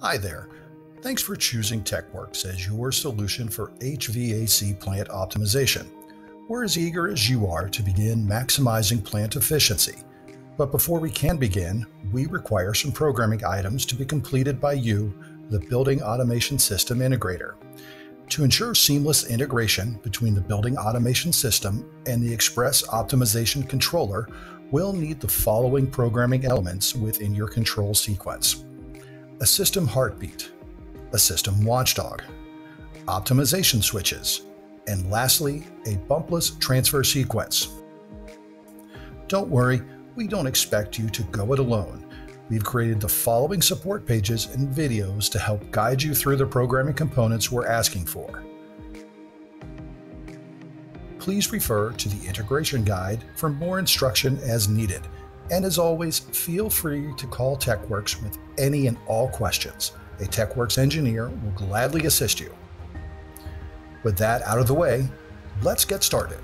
Hi there. Thanks for choosing tekWorx as your solution for HVAC plant optimization. We're as eager as you are to begin maximizing plant efficiency. But before we can begin, we require some programming items to be completed by you, the Building Automation System Integrator. To ensure seamless integration between the Building Automation System and the Xpress Optimization Controller, we'll need the following programming elements within your control sequence a system heartbeat, a system watchdog, optimization switches, and lastly, a bumpless transfer sequence. Don't worry, we don't expect you to go it alone. We've created the following support pages and videos to help guide you through the programming components we're asking for. Please refer to the integration guide for more instruction as needed. And as always, feel free to call tekWorx with any and all questions. A tekWorx engineer will gladly assist you. With that out of the way, let's get started.